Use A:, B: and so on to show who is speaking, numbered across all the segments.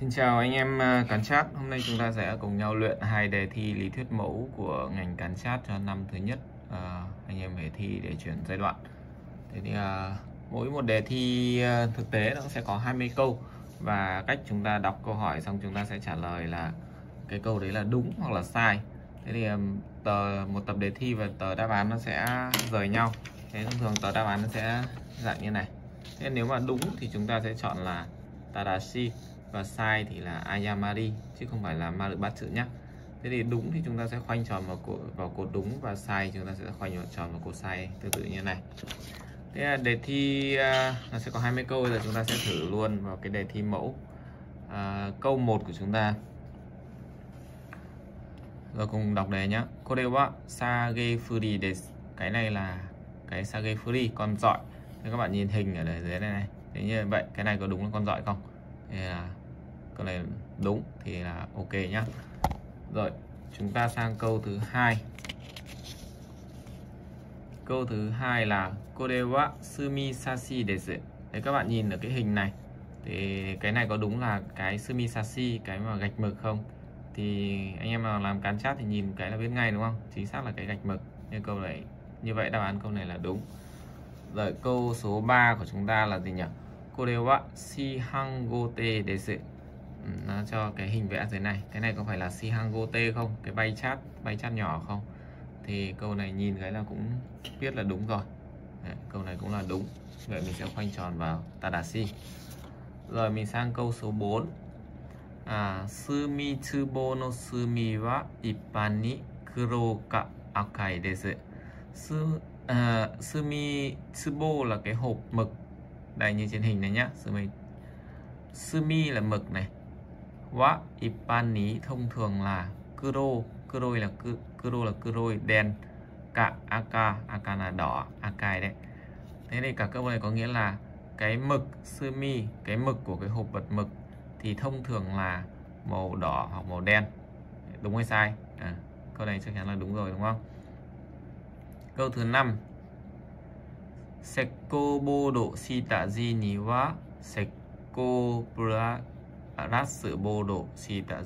A: Xin chào anh em à, cán chát. Hôm nay chúng ta sẽ cùng nhau luyện hai đề thi lý thuyết mẫu của ngành cán chát cho năm thứ nhất. À, anh em phải thi để chuyển giai đoạn. Thế thì à, mỗi một đề thi à, thực tế nó sẽ có 20 câu và cách chúng ta đọc câu hỏi xong chúng ta sẽ trả lời là cái câu đấy là đúng hoặc là sai. Thế thì à, tờ một tập đề thi và tờ đáp án nó sẽ rời nhau. Thế thông thường tờ đáp án nó sẽ dạng như này. Thế nếu mà đúng thì chúng ta sẽ chọn là Tadashi và sai thì là Ayamari chứ không phải là ma bát chữ nhé thế thì đúng thì chúng ta sẽ khoanh tròn vào cột vào cột đúng và sai chúng ta sẽ khoanh tròn vào cột sai tương tự như này. Thế là đề thi uh, nó sẽ có 20 câu bây giờ chúng ta sẽ thử luôn vào cái đề thi mẫu. Uh, câu 1 của chúng ta. Rồi cùng đọc đề nhá. Kore wa sage furi desu cái này là cái sage furi con dọi thì các bạn nhìn hình ở đây dưới này này. Thế như vậy cái này có đúng là con dọi không? Thì là câu này đúng, thì là ok nhá. Rồi, chúng ta sang câu thứ hai. Câu thứ hai là kore wa sumisashi desu. Đấy, các bạn nhìn ở cái hình này. Thì cái này có đúng là cái sumisashi, cái mà gạch mực không? Thì anh em nào làm cán chat thì nhìn cái là biết ngay, đúng không? Chính xác là cái gạch mực. Nên câu này, như vậy đáp án câu này là đúng. Rồi, câu số 3 của chúng ta là gì nhỉ? Kodewa shihangote desu nó cho cái hình vẽ dưới này. Cái này có phải là si hang gote không? Cái bay chát, bay chát nhỏ không? Thì câu này nhìn cái là cũng biết là đúng rồi. Đấy, câu này cũng là đúng. Vậy mình sẽ khoanh tròn vào tadashi. Rồi mình sang câu số 4 à, sumi tsubo no sumi wa ippan ni kuro ka akai desu. Su, à, sumi tsubo là cái hộp mực. Đây như trên hình này nhá. Sumi sumi là mực này wa ipani thông thường là kuro kuro là kuro là kuro đen. Cả aka aka là đỏ akai đấy. Thế thì cả câu này có nghĩa là cái mực sumi cái mực của cái hộp bật mực thì thông thường là màu đỏ hoặc màu đen. Đúng hay sai? À, câu này chắc chắn là đúng rồi đúng không? Câu thứ năm. Sekko bodo shitaji ni wa sekko Rasu bodo bồ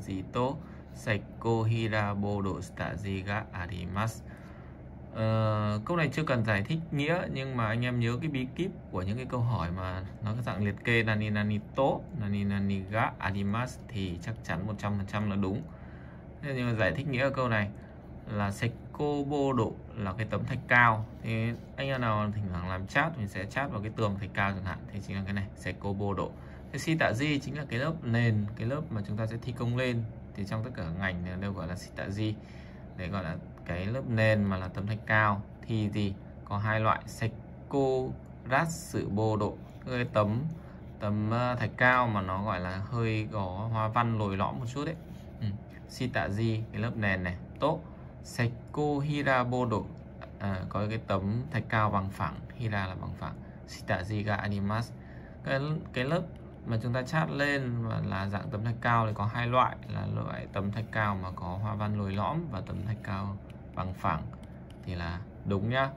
A: jito si hira bodo độ tạ ờ, gì gã Uh, câu này chưa cần giải thích nghĩa nhưng mà anh em nhớ cái bí kíp của những cái câu hỏi mà nó có dạng liệt kê nani nani to nani nani ga adimas thì chắc chắn 100% là đúng. Thế nhưng mà giải thích nghĩa câu này là seiko bô độ là cái tấm thạch cao. Thì anh em nào thỉnh thoảng làm chat mình sẽ chat vào cái tường thạch cao chẳng hạn thì chính là cái này seiko bô độ cái xi tạ di chính là cái lớp nền cái lớp mà chúng ta sẽ thi công lên. Thì trong tất cả ngành đều gọi là xi tạ di để gọi là cái lớp nền mà là tấm thạch cao. Thì gì? Có hai loại Seiko rát sự bô độ. Cái tấm tấm ờ, thạch cao mà nó gọi là hơi có hoa văn lồi lõm một chút đấy ừ. si tạ di cái lớp nền này. Tốt. Seiko Hira độ. À, có cái tấm thạch cao bằng phẳng. Hira là bằng phẳng. Shitajiga Animas. Cái, cái lớp mà chúng ta chát lên và là dạng tấm thạch cao thì có hai loại là loại tấm thạch cao mà có hoa văn lồi lõm và tấm thạch cao bằng phẳng. Thì là đúng nhá.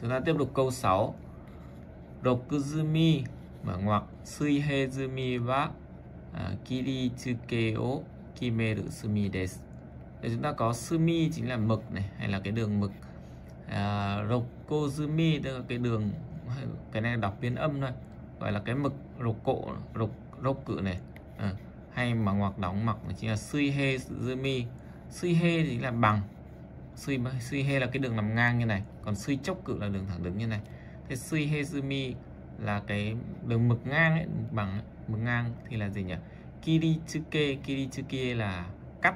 A: Chúng ta tiếp tục câu 6 Rokuzumi mở ngoặc Suihezumi wa uh, o kimeru sumi desu Để chúng ta có sumi chính là mực này hay là cái đường mực. À, rokozumi tức là cái đường cái này đọc biến âm thôi. Gọi là cái mực rục cộ rục rốc cự này. À, hay mà ngoặc đóng mặc chính là suy he zumi hê thì là bằng. Suy suy hê là cái đường nằm ngang như này còn suy chốc cự là đường thẳng đứng như này. Thế suy he zumi là cái đường mực ngang ấy bằng mực ngang thì là gì nhỉ? Kiri chuki kiri Kiritsuke là cắt.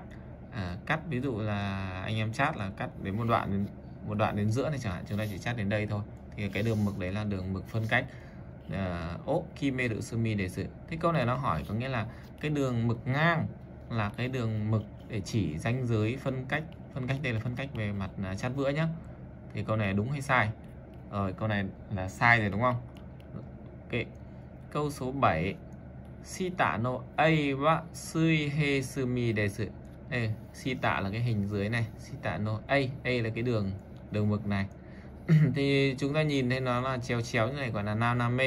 A: À, cắt ví dụ là anh em chat là cắt đến một đoạn đến một đoạn đến giữa này chẳng hạn chúng ta chỉ chat đến đây thôi thì cái đường mực đấy là đường mực phân cách ờ, Ốp khi kime được mi để sự thế câu này nó hỏi có nghĩa là cái đường mực ngang là cái đường mực để chỉ ranh giới phân cách phân cách đây là phân cách về mặt à, chát vữa nhá. Thì câu này đúng hay sai? Rồi câu này là sai rồi đúng không? Ok. Câu số 7 Sita no A wa mi sumi sự Đây, Sita là cái hình dưới này, Sita no A, A là cái đường đường mực này. thì chúng ta nhìn thấy nó là chéo chéo như này gọi là nam nam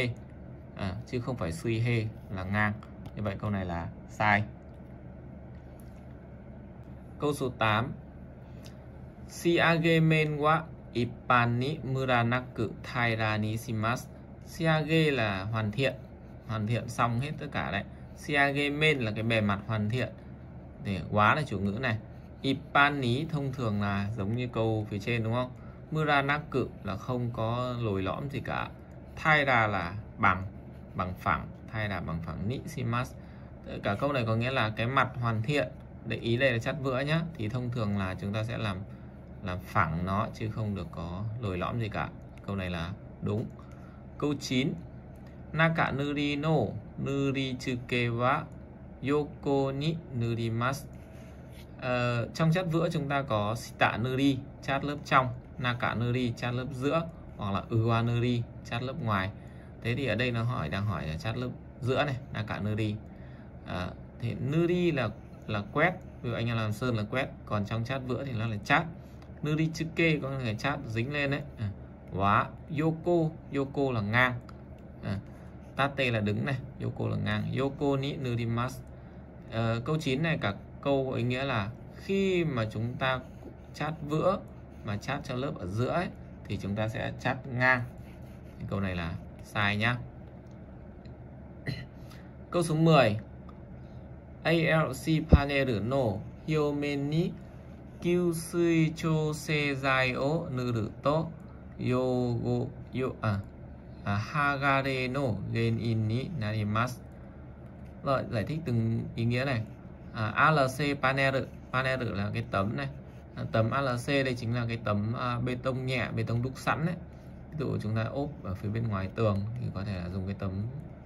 A: à, chứ không phải suy hê là ngang. Như vậy câu này là sai. Câu số 8 Siage men wa ippan ni muranaku taira ni shimasu là hoàn thiện. Hoàn thiện xong hết tất cả đấy. Siage men là cái bề mặt hoàn thiện. Để quá là chủ ngữ này. Ippan thông thường là giống như câu phía trên đúng không? Muranaku là không có lồi lõm gì cả. Taira là bằng bằng phẳng thay là bằng phẳng Nisimas cả câu này có nghĩa là cái mặt hoàn thiện để ý đây là chắt vữa nhá thì thông thường là chúng ta sẽ làm làm phẳng nó chứ không được có lồi lõm gì cả. Câu này là đúng. Câu 9 Naka nuri no nuri tsuke wa yoko ni nurimasu ờ, trong chát vữa chúng ta có sita nuri chát lớp trong. Nakanuri nuri chát lớp giữa hoặc là Uwanuri nuri chát lớp ngoài. Thế thì ở đây nó hỏi đang hỏi là chát lớp giữa này Nakanuri à, thì nuri là là quét ví dụ anh em làm sơn là quét còn trong chát vữa thì nó là chát nuri tsuke có người chát dính lên đấy. À, quá yoko yoko là ngang. À, tate là đứng này yoko là ngang. Yoko ni nurimasu à, ờ, câu 9 này cả câu ý nghĩa là khi mà chúng ta chát vữa mà chát cho lớp ở giữa ấy, thì chúng ta sẽ chát ngang. Câu này là sai nhá. Câu số 10 ALC panel no Kyusui ni kyusui chosei o nuru to yogo yo à, à hagare no genin ni narimasu rồi giải thích từng ý nghĩa này. À, ALC panel panel là cái tấm này à, tấm ALC đây chính là cái tấm à, bê tông nhẹ bê tông đúc sẵn đấy ví dụ chúng ta ốp ở phía bên ngoài tường thì có thể là dùng cái tấm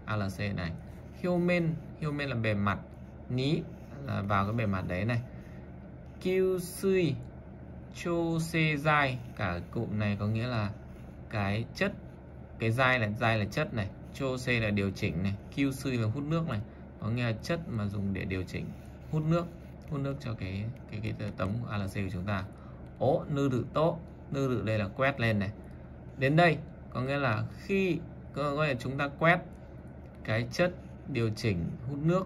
A: ALC này. Hyomen Hyomen là bề mặt ní là vào cái bề mặt đấy này. Kyusui Chosei cả cụm này có nghĩa là cái chất cái dai là dai là chất này Chosei là điều chỉnh này Kyusui là hút nước này có nghĩa là chất mà dùng để điều chỉnh hút nước hút nước cho cái cái cái tấm ALC của chúng ta. Ố nư tự tốt. Nư tự đây là quét lên này. Đến đây có nghĩa là khi có nghĩa là chúng ta quét cái chất điều chỉnh hút nước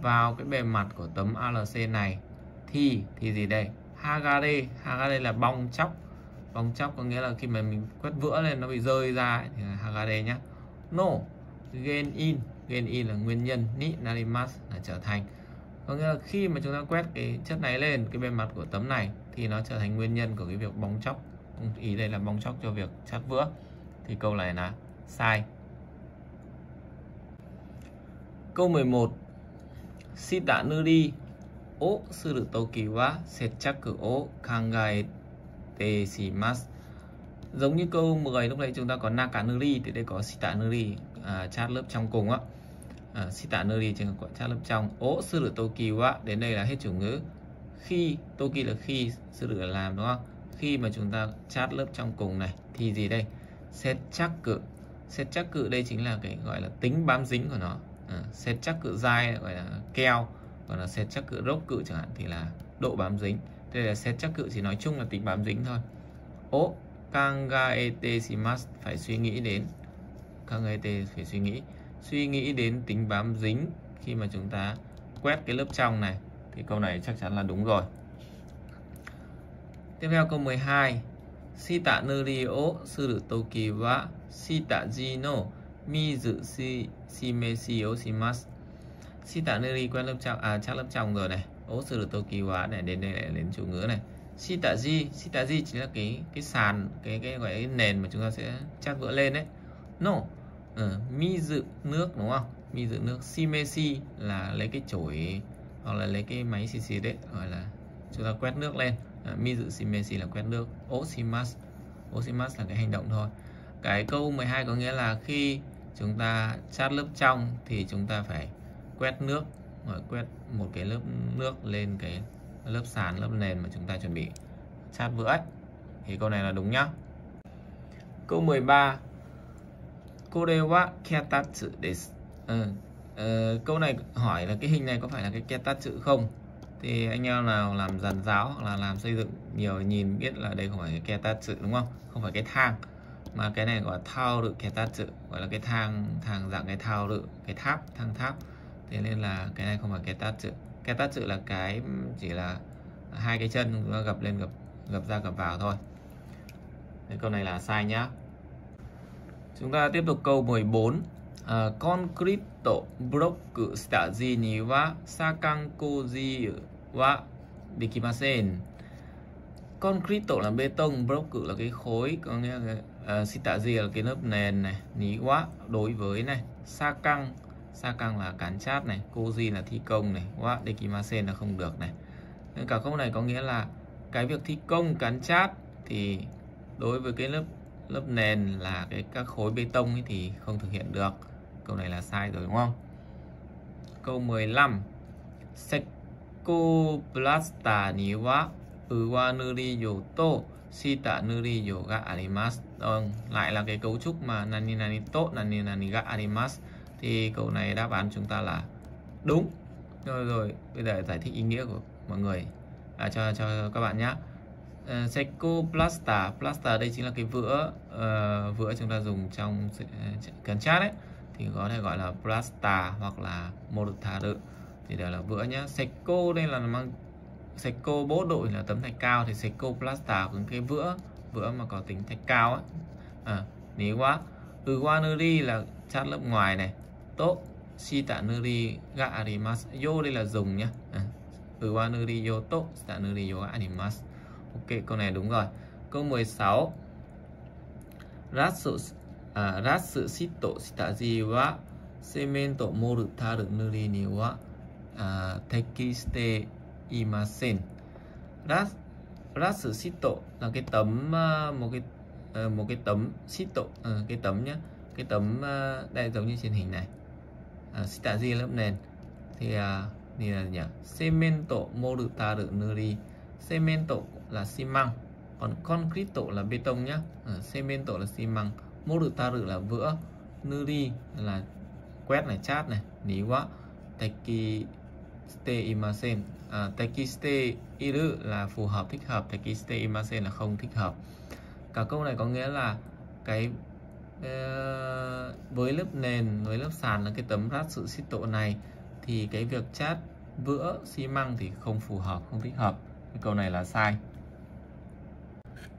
A: vào cái bề mặt của tấm ALC này thì thì gì đây? Hagare Hagare là bong chóc. Bong chóc có nghĩa là khi mà mình quét vữa lên nó bị rơi ra ấy, thì là Hagare nhá. No gain in. Gain in là nguyên nhân. Ni narimas là trở thành có nghĩa là khi mà chúng ta quét cái chất này lên cái bề mặt của tấm này thì nó trở thành nguyên nhân của cái việc bong chóc. Ý đây là bong chóc cho việc chát vữa. Thì câu này là sai. Câu 11 Sita nuri o suru toki wa setchaku o kangaete shimasu giống như câu 10 lúc nãy chúng ta có naka nuri thì đây có sita nuri à, chát lớp trong cùng á à, sita nuri trường hợp chát lớp trong. O suru toki wa đến đây là hết chủ ngữ. Khi toki là khi sư là làm đúng không? Khi mà chúng ta chat lớp trong cùng này thì gì đây? Set chắc cự. Set chắc cự đây chính là cái gọi là tính bám dính của nó. Ờ, à, set chắc cự dai gọi là keo còn là set chắc cự rốc cự chẳng hạn thì là độ bám dính. Đây là set chắc cự chỉ nói chung là tính bám dính thôi. Ố kangaete shimasu phải suy nghĩ đến. Kangaete phải suy nghĩ suy nghĩ đến tính bám dính khi mà chúng ta quét cái lớp trong này, thì câu này chắc chắn là đúng rồi. Tiếp theo câu 12 Shita nuri o suru toki wa Shita ji no mizu si shimeshi o shimasu. Shita nuri quét lớp trong à chắc lớp trong rồi này. O suru toki wa này đến đây lại đến chủ ngữ này. Shita ji Shita ji chính là cái cái sàn, cái cái gọi cái nền mà chúng ta sẽ chát vữa lên đấy No ừ, dự nước đúng không? Mi dự nước simesi là lấy cái chổi hoặc là lấy cái máy xì xì đấy gọi là chúng ta quét nước lên. À, dự simesi là quét nước osimas. Osimas là cái hành động thôi. Cái câu 12 có nghĩa là khi chúng ta chát lớp trong thì chúng ta phải quét nước hoặc quét một cái lớp nước lên cái lớp sàn lớp nền mà chúng ta chuẩn bị chát vữa ấy. thì câu này là đúng nhá. Câu 13 Kore wa ketatsu desu ừ. ừ, câu này hỏi là cái hình này có phải là cái ketatsu không? Thì anh em nào làm giàn giáo hoặc là làm xây dựng nhiều nhìn biết là đây không phải cái ketatsu đúng không? Không phải cái thang mà cái này gọi là thao rự ketatsu gọi là cái thang thang dạng cái thao rự cái tháp thang tháp. Thế nên là cái này không phải ketatsu ketatsu là cái chỉ là hai cái chân nó gập lên gập gập ra gập vào thôi. Câu này là sai nhá chúng ta tiếp tục câu 14 à, và block staji ni wa sakankoji wa dekimasen crypto là bê tông block là cái khối có nghĩa là à, uh, sitaji là cái lớp nền này ní quá đối với này sa căng sa căng là cán chát này koji là thi công này wa dekimasen là không được này. Nên cả câu này có nghĩa là cái việc thi công cán chát thì đối với cái lớp lớp nền là cái các khối bê tông ấy thì không thực hiện được. Câu này là sai rồi đúng không? Câu 15 Sekoplasta ni wa uwa nuri yoto shita nuri yoga arimas arimasu. Vâng, lại là cái cấu trúc mà nani nani to nani nani ga arimas thì câu này đáp án chúng ta là đúng. Rồi rồi bây giờ giải thích ý nghĩa của mọi người. À, cho cho các bạn nhé uh, ờ, Secoplasta. Plaster đây chính là cái vữa uh, vữa chúng ta dùng trong uh, cần chát đấy thì có thể gọi là plasta hoặc là mortaru thì đều là vữa nhá. Seco đây là mang Seco bố đội là tấm thạch cao. Thì Seco plasta cũng cái vữa vữa mà có tính thạch cao ấy. À, ní quá. Uwanuri là chát lớp ngoài này. Tốt. Tạ nuri ga arimasu. Yo đây là dùng nhá. À, Uwa nuri yo to tạ nuri yo ga arimasu. Ok câu này đúng rồi. Câu 16 Ratsu à, Ratsu shito shitaji wa Semento moru taru nuri ni wa à, imasen. Ratsu Ratsu shito là cái tấm à, một cái à, một cái tấm shito à, cái tấm nhá cái tấm à, đây giống như trên hình này. À, Shitaji lớp nền. Thì à, thì là nhỉ? Cemento mortaru nuri Ờ, cemento là xi măng còn concrete là bê tông nhá. À, cemento là xi măng mortaru là vữa nuri là quét này chát này ní quá. Tekiste imasen à, tekiste iru là phù hợp thích hợp tekiste imasen là không thích hợp. Cả câu này có nghĩa là cái ờ, với lớp nền với lớp sàn là cái tấm rát sự xít tổ này thì cái việc chát vữa xi măng thì không phù hợp không thích hợp câu này là sai.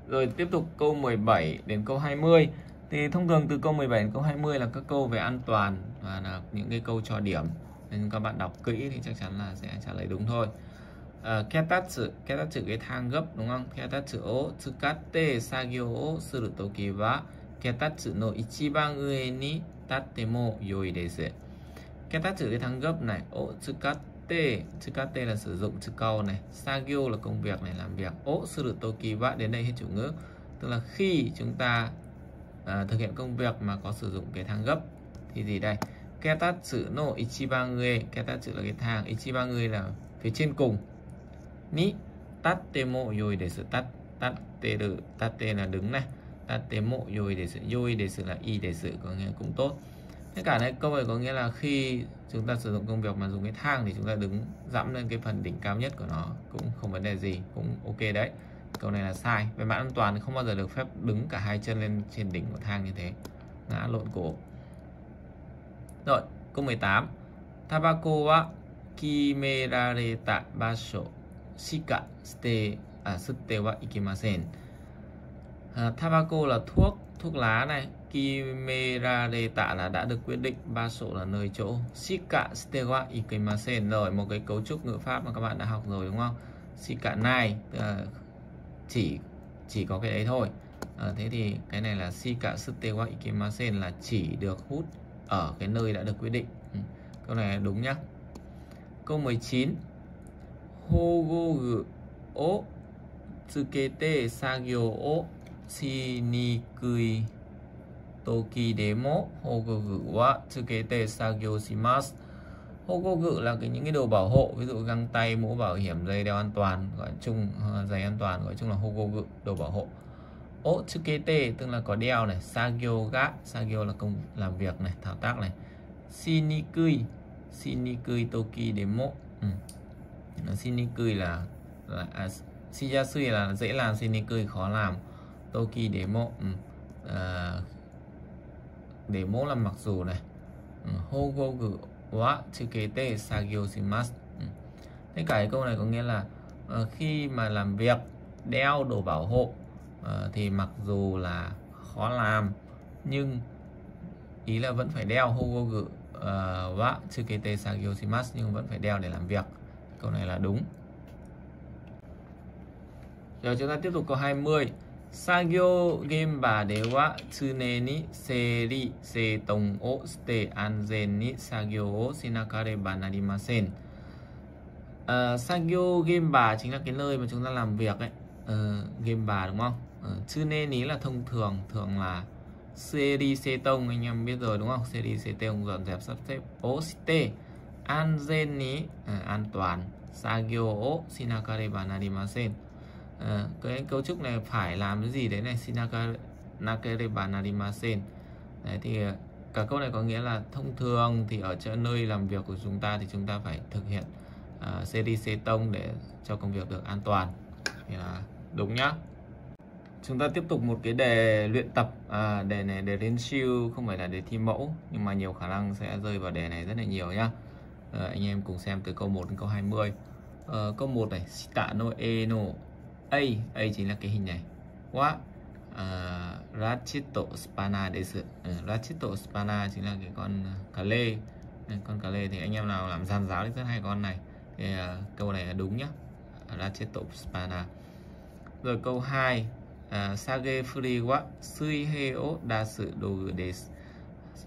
A: Rồi tiếp tục câu 17 đến câu 20 thì thông thường từ câu 17 đến câu 20 là các câu về an toàn và là những cái câu cho điểm. Nên các bạn đọc kỹ thì chắc chắn là sẽ trả lời đúng thôi. À, ketatsu ketatsu cái thang gấp, đúng không? Ketatsu o tsukatte sagyo o suru toki wa ketatsu no ichiban ue ni tatte mo yoi desu ketatsu cái thang gấp này o tsukatte T. Chữ kate là sử dụng chữ câu này, sagyo là công việc này làm việc, ô suru toki wa đến đây hết chủ ngữ, tức là khi chúng ta à, thực hiện công việc mà có sử dụng cái thang gấp thì gì đây? Ketatsu no ichibangue ketatsu là cái thang, ichibangue là phía trên cùng. Ni tatte mo yoi desu, tat tatte tatte là đứng này. Tate mộ yoi để sự yoi để sự là y để sự có nghĩa cũng tốt tất cả này câu này có nghĩa là khi chúng ta sử dụng công việc mà dùng cái thang thì chúng ta đứng dẫm lên cái phần đỉnh cao nhất của nó cũng không vấn đề gì cũng ok đấy. Câu này là sai. Về mặt an toàn không bao giờ được phép đứng cả hai chân lên trên đỉnh của thang như thế. Ngã lộn cổ. Rồi câu 18 Tabako wa kimerareta basho shika shite à, sutte wa ikimasen. À, tobacco là thuốc thuốc lá này Kimera đề tạ là đã được quyết định ba sổ là nơi chỗ Shika stewa ikimasen rồi một cái cấu trúc ngữ pháp mà các bạn đã học rồi đúng không? Shika này chỉ chỉ có cái đấy thôi. À, thế thì cái này là Shika stewa ikimasen là chỉ được hút ở cái nơi đã được quyết định. Ừ, câu này đúng nhá. Câu 19 Hogogu o tsukete sagyo o しにくい時でも保護具はつけて作業します hộ cô gự là cái những cái đồ bảo hộ ví dụ găng tay mũ bảo hiểm dây đeo an toàn gọi chung uh, giày an toàn gọi chung là hộ cô gự đồ bảo hộ ô tsukete tức là có đeo này sagyo ga sagyo là công làm việc này thao tác này shinikui shinikui toki demo ừ. shinikui là là à, shiyasui là dễ làm shinikui khó làm Toki demo ừ. à, để là mặc dù này ừ, hogogu wa tsukete sagyo shimasu ừ. thế cả cái câu này có nghĩa là à, khi mà làm việc đeo đồ bảo hộ à, thì mặc dù là khó làm nhưng ý là vẫn phải đeo hogogu ờ, uh, wa tsukete sagyo shimasu nhưng vẫn phải đeo để làm việc câu này là đúng rồi chúng ta tiếp tục câu 20 Sagyo gemba de wa tsune ni seri se o shite anzen ni sagyo o shinakareba narimasen. Uh, Sagyo gemba chính là cái nơi mà chúng ta làm việc ấy. Ờ, uh, gemba đúng không? Uh, tsune ni là thông thường, thường là seri se anh em biết rồi đúng không? Seri se dọn dẹp sắp xếp. O shite anzen ni uh, an toàn. Sagyo o shinakareba narimasen à, cái cấu trúc này phải làm cái gì đấy này? Shinaka nakereba narimasen. Đấy thì ờ, cả câu này có nghĩa là thông thường thì ở chỗ nơi làm việc của chúng ta thì chúng ta phải thực hiện uh, series tông để cho công việc được an toàn. Thì là đúng nhá. Chúng ta tiếp tục một cái đề luyện tập. À, đề này đề đến siêu không phải là đề thi mẫu nhưng mà nhiều khả năng sẽ rơi vào đề này rất là nhiều nhá. À, anh em cùng xem từ câu 1 đến câu 20 à, câu 1 này tạ no e no A A chính là cái hình này. Wa uh, à, Ratchito spana desu uh, ừ, Ratchito spana chính là cái con à, cà lê. Con cà lê thì anh em nào làm gian giáo thì rất hay con này. Thì uh, câu này là đúng nhá. Ratchito spana rồi câu 2 uh, Sage furi wa sui heo dasu dogu desu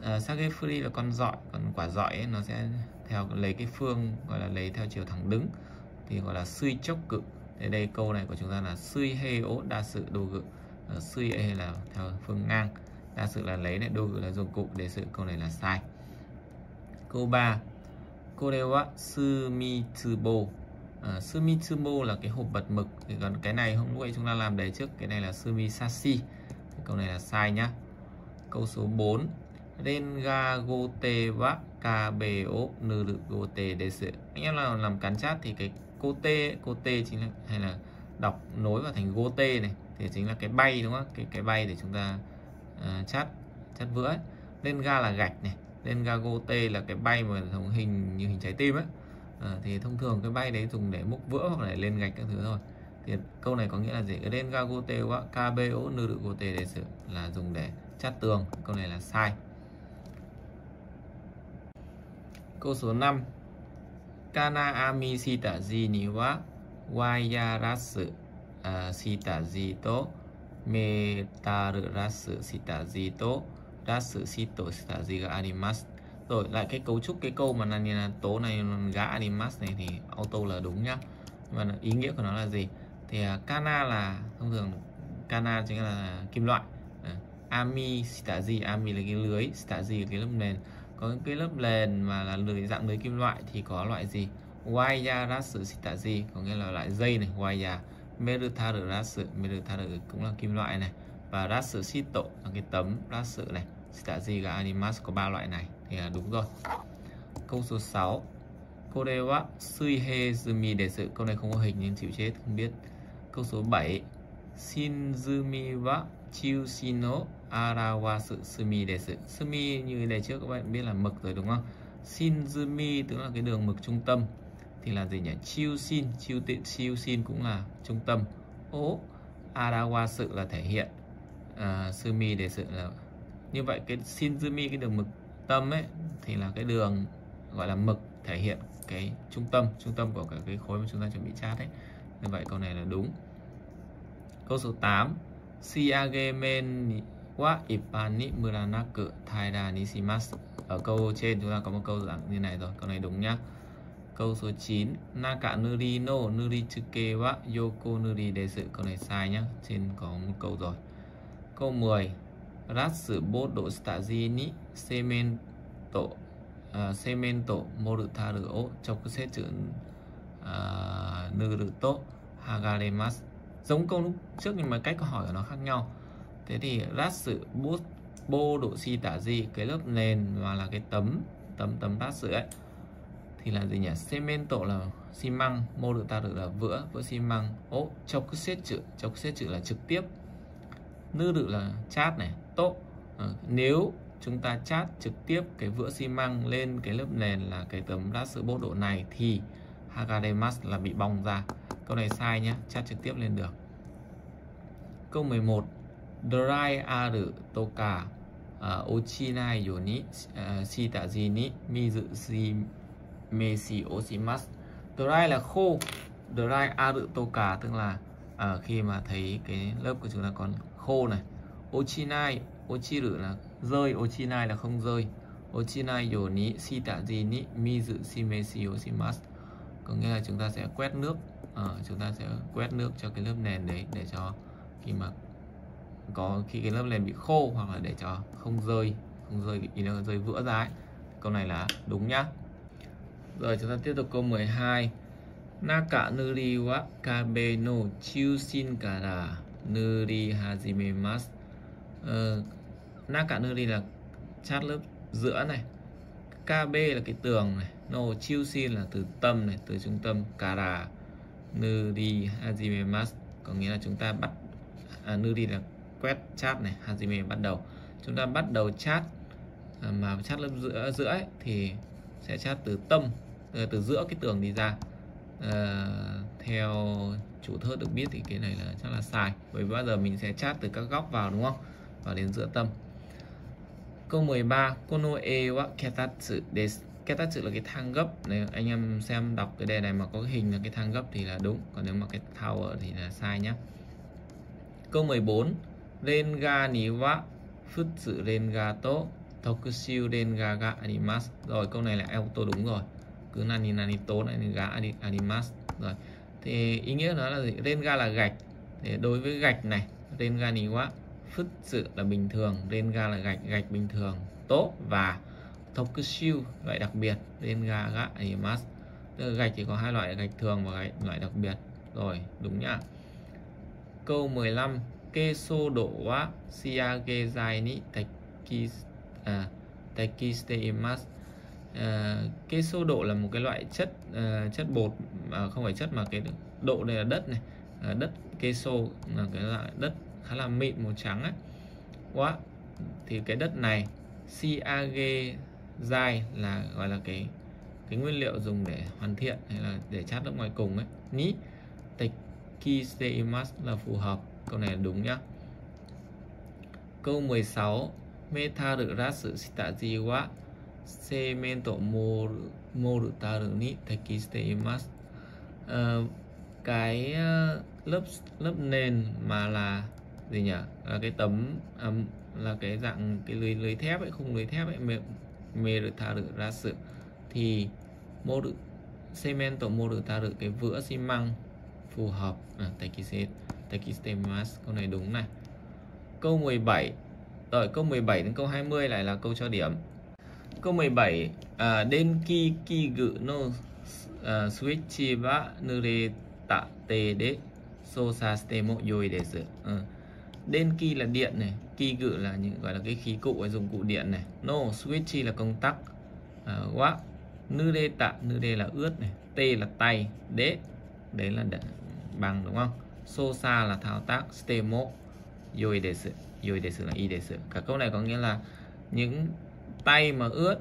A: uh, Sage furi là con dọi còn quả dọi ấy, nó sẽ theo lấy cái phương gọi là lấy theo chiều thẳng đứng thì gọi là suy chốc cự đây đây câu này của chúng ta là suy hê ố đa sự đồ gự ờ, suy hê là theo phương ngang. Đa sự là lấy này đồ gự là dụng cụ. Để sự câu này là sai. Câu 3 Kore wa sumitsubo. À, sumitsubo là cái hộp bật mực. Thì còn cái này hôm nay chúng ta làm đề trước. Cái này là sumisashi. Câu này là sai nhá. Câu số 4 Renga gote wa kabe o nuru gote desu anh em nào làm cán chát thì cái cô t cô chính là hay là đọc nối vào thành gô tê này thì chính là cái bay đúng không? Cái cái bay để chúng ta à, uh, chát chát vữa ấy. lên ga là gạch này lên ga gô tê là cái bay mà giống hình như hình trái tim ấy. À, thì thông thường cái bay đấy dùng để múc vữa hoặc là để lên gạch các thứ thôi. Thì câu này có nghĩa là gì? Cái lên ga gô tê quá kbo nư được gô tê để sự là dùng để chát tường. Câu này là sai. Câu số 5 kana ami sita ji ni wa wayarasu uh, sita ji to metaru rasu sita ji to rasu sito sita ji ga arimasu rồi lại cái cấu trúc cái câu mà là, là tố này gã animas này thì auto là đúng nhá. Nhưng mà ý nghĩa của nó là gì? Thì uh, kana là thông thường kana chính là kim loại. Uh, ami sitaji ami là cái lưới sitaji là cái lớp nền có những cái lớp nền mà là lưới dạng lưới kim loại thì có loại gì? Waya rasu shitaji có nghĩa là loại dây này, waya. Merutaru rasu merutaru cũng là kim loại này. Và rasu shito là cái tấm rasu này. Shitaji là animas có ba loại này, thì là đúng rồi. Câu số 6 Kore wa suihe zumi câu này không có hình nên chịu chết, không biết. Câu số 7 Shinzumi wa arawasu sumi desu sumi như đề trước các bạn biết là mực rồi đúng không? Shinzumi tức là cái đường mực trung tâm. Thì là gì nhỉ? Chiu xin chiu tiện chiu xin cũng là trung tâm. Ố arawasu là thể hiện. À, sumi để sự là như vậy cái shinzumi cái đường mực tâm ấy thì là cái đường gọi là mực thể hiện cái trung tâm trung tâm của cả cái khối mà chúng ta chuẩn bị chat ấy. Như vậy câu này là đúng. Câu số 8 siagemen wa ipani muranaku taira nishimasu ở câu trên chúng ta có một câu dạng như này rồi câu này đúng nhá. Câu số 9 Naka nuri no nuri chuke wa yoko nuri desu câu này sai nhá trên có một câu rồi. Câu 10 Ratsu bodo staji ni semento uh, semento morutaru o chokusetsu uh, à, nuru to hagaremasu giống câu lúc trước nhưng mà cách câu hỏi của nó khác nhau thế thì Ratsu bodo si tả gì cái lớp nền và là cái tấm tấm tấm Ratsu ấy thì là gì nhỉ? Cemento là xi măng mô được ta được là vữa vữa xi măng. Ố chọc cứ xét chữ chọc xét chữ là trực tiếp. Nư được là chat này tốt à, ờ, nếu chúng ta chát trực tiếp cái vữa xi măng lên cái lớp nền là cái tấm lát sữa bô độ này thì hagademas là bị bong ra. Câu này sai nhé chát trực tiếp lên được. Câu 11 dry aru toka uh, ochinai yoni uh, shitaji ni mizu meshi oshimasu. Dry là khô dry aru toka tức là uh, khi mà thấy cái lớp của chúng ta còn khô này. Ochinai ochiru là rơi ochinai là không rơi. Ochinai yoni shitaji ni mizu meshi oshimasu. Có nghĩa là chúng ta sẽ quét nước uh, chúng ta sẽ quét nước cho cái lớp nền đấy để cho khi mà có khi cái lớp nền bị khô hoặc là để cho không rơi không rơi ý là rơi vữa ra ấy. câu này là đúng nhá. Rồi chúng ta tiếp tục câu 12 Naka nuri wa kabe no chushin kara nuri hajimemasu uh, ờ, Naka nuri là chát lớp giữa này. KB là cái tường này. No chiusin là từ tâm này từ trung tâm. Kara nuri hajimemasu có nghĩa là chúng ta bắt à, nuri là quét chat này Hajime bắt đầu. Chúng ta bắt đầu chat à, mà chat lớp giữa giữa ấy, thì sẽ chat từ tâm ờ, từ, giữa cái tường đi ra. À, theo chủ thơ được biết thì cái này là chắc là sai bởi vì bao giờ mình sẽ chat từ các góc vào đúng không? Vào đến giữa tâm. Câu 13 kono e wa ketatsu desu. Ketatsu là cái thang gấp này anh em xem đọc cái đề này mà có cái hình là cái thang gấp thì là đúng còn nếu mà cái tower thì là sai nhá. Câu 14 Renga ni wa tokushiu renga ga arimasu. Rồi câu này là auto đúng rồi. Cứ nani nani to này ga animas Rồi. Thì ý nghĩa nó là gì? Renga là gạch. Thì đối với gạch này, renga ni wa sự là bình thường, renga là gạch, gạch bình thường, tốt và tokushiu loại đặc biệt, renga ga animas Tức là gạch thì có hai loại gạch thường và gạch loại đặc biệt. Rồi, đúng nhá. Câu 15 kesodo wa shiage dài ni teki à, kê sô à, là một cái loại chất à, chất bột à, không phải chất mà cái độ này là đất này à, đất keso là cái loại đất khá là mịn màu trắng ấy quá thì cái đất này siage dài là gọi là cái cái nguyên liệu dùng để hoàn thiện hay là để chát lớp ngoài cùng ấy. Ní tekisteimas là phù hợp câu này là đúng nhá. Câu 16 meta được ra sự shitaji wa semento moru moru taru ni tekiste imasu uh, ờ, cái uh, lớp lớp nền mà là gì nhỉ? Là cái tấm um, là cái dạng cái lưới lưới thép ấy không lưới thép ấy mềm mê được tha được ra sự. Thì mô được cemento mô được ta được cái vữa xi măng phù hợp. À, tekiste Tekistemas câu này đúng này. Câu 17 rồi câu 17 đến câu 20 lại là câu cho điểm. Câu 17 à, Denki kigu no uh, switch wa nureta te de sosa shite mo yoi desu uh. Denki là điện này Kigu là những gọi là cái khí cụ hay dụng cụ điện này. No switch là công tắc. À, uh, Wa Nureta Nure là ướt này T là tay Đế. Đấy là bằng đúng không? Sosa là thao tác stemo. Yoi desu. Yoi desu là y desu. Cả câu này có nghĩa là những tay mà ướt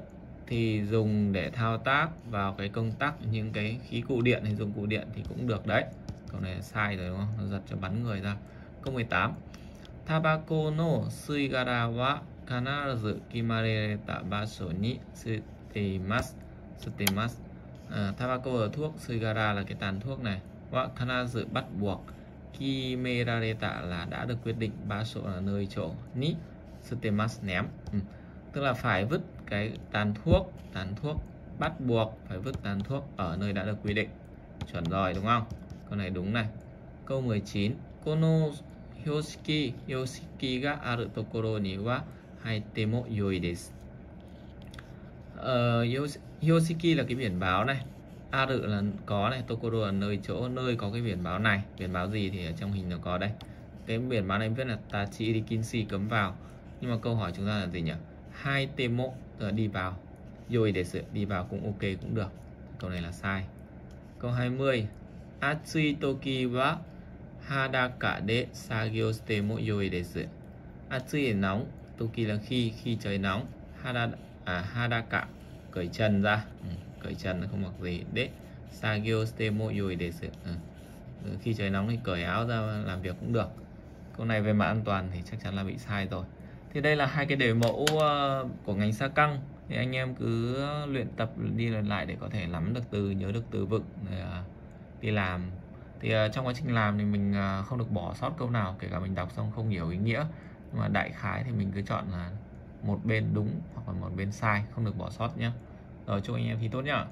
A: thì dùng để thao tác vào cái công tắc những cái khí cụ điện hay dùng cụ điện thì cũng được đấy. Câu này sai rồi đúng không? Nó giật cho bắn người ra. Câu 18 Tabako no suigara wa kanarazu kimareta basho ni sutemasu sutemasu à, Tabako là thuốc suigara là cái tàn thuốc này. Wa kanarazu bắt buộc. Kimerareta là đã được quyết định ba số là nơi chỗ ni Stemas ném. Ừ. tức là phải vứt cái tàn thuốc tàn thuốc bắt buộc phải vứt tàn thuốc ở nơi đã được quy định. Chuẩn rồi đúng không? Câu này đúng này. Câu 19 kono hyoshiki yoshiki ga aru tokoro ni wa haite mo yoi desu. Ờ, uh, Yoshiki là cái biển báo này. A rự là có này Tokoro là nơi chỗ nơi có cái biển báo này. Biển báo gì thì ở trong hình nó có đây. Cái biển báo này viết là Tachi Rikinshi cấm vào. Nhưng mà câu hỏi chúng ta là gì nhỉ? Hai temo là đi vào. Rồi để sự đi vào cũng ok cũng được. Câu này là sai. Câu 20 Atsui toki wa hadaka de sagyo shite mo yoi desu Atsui là nóng Toki là khi khi trời nóng. Hada à hadaka cởi chân ra. Ừ, cởi trần nó không mặc gì. Đấy sagio, stemo, yui để sự à. khi trời nóng thì cởi áo ra làm việc cũng được. Câu này về mặt an toàn thì chắc chắn là bị sai rồi. Thì đây là hai cái đề mẫu ờ, của ngành sa căng. Thì anh em cứ luyện tập đi lần lại để có thể nắm được từ, nhớ được từ vựng để đi làm. Thì ờ, trong quá trình làm thì mình không được bỏ sót câu nào, kể cả mình đọc xong không hiểu ý nghĩa. Nhưng mà đại khái thì mình cứ chọn là một bên đúng hoặc là một bên sai, không được bỏ sót nhé rồi chúc anh em thi tốt nhá